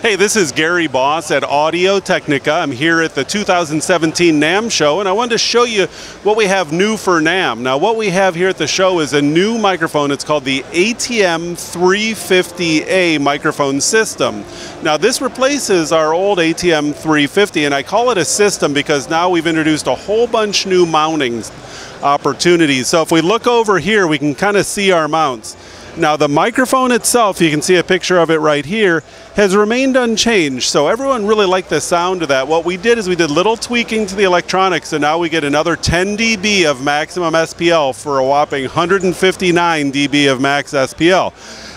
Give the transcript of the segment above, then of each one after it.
Hey, this is Gary Boss at Audio Technica. I'm here at the 2017 NAMM show, and I wanted to show you what we have new for NAMM. Now, what we have here at the show is a new microphone. It's called the ATM 350A microphone system. Now, this replaces our old ATM 350, and I call it a system because now we've introduced a whole bunch new mountings opportunities. So if we look over here, we can kind of see our mounts. Now the microphone itself, you can see a picture of it right here, has remained unchanged. So everyone really liked the sound of that. What we did is we did little tweaking to the electronics and now we get another 10 dB of maximum SPL for a whopping 159 dB of max SPL.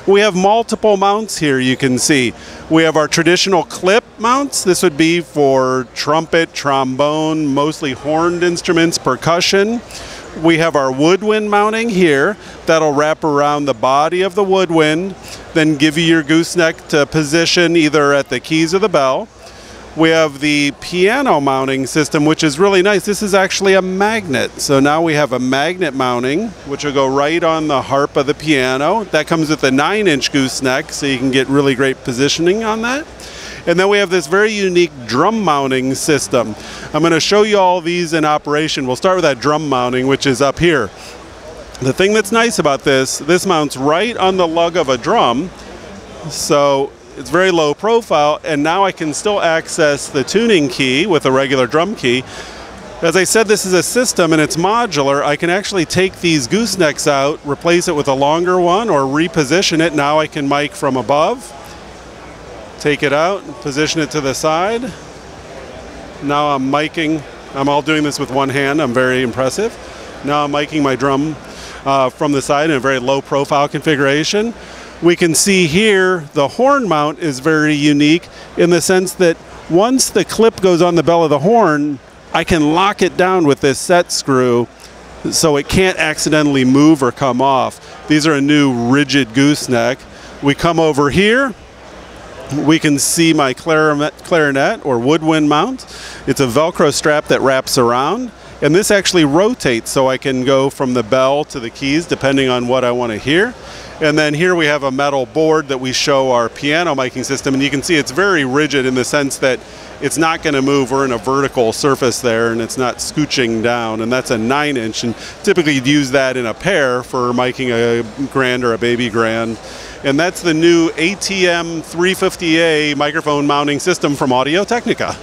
We have multiple mounts here you can see. We have our traditional clip mounts. This would be for trumpet, trombone, mostly horned instruments, percussion we have our woodwind mounting here that'll wrap around the body of the woodwind, then give you your gooseneck to position either at the keys or the bell. We have the piano mounting system, which is really nice. This is actually a magnet. So now we have a magnet mounting, which will go right on the harp of the piano. That comes with a nine inch gooseneck, so you can get really great positioning on that. And then we have this very unique drum mounting system. I'm going to show you all these in operation. We'll start with that drum mounting, which is up here. The thing that's nice about this, this mounts right on the lug of a drum. So it's very low profile, and now I can still access the tuning key with a regular drum key. As I said, this is a system and it's modular. I can actually take these goosenecks out, replace it with a longer one, or reposition it. Now I can mic from above take it out, position it to the side. Now I'm miking. I'm all doing this with one hand. I'm very impressive. Now I'm miking my drum uh, from the side in a very low profile configuration. We can see here the horn mount is very unique in the sense that once the clip goes on the bell of the horn, I can lock it down with this set screw so it can't accidentally move or come off. These are a new rigid gooseneck. We come over here, we can see my clarinet or woodwind mount. It's a Velcro strap that wraps around. And this actually rotates so I can go from the bell to the keys depending on what I want to hear. And then here we have a metal board that we show our piano miking system. And you can see it's very rigid in the sense that it's not going to move. We're in a vertical surface there and it's not scooching down. And that's a nine inch. And typically you'd use that in a pair for miking a grand or a baby grand and that's the new ATM 350A microphone mounting system from Audio Technica.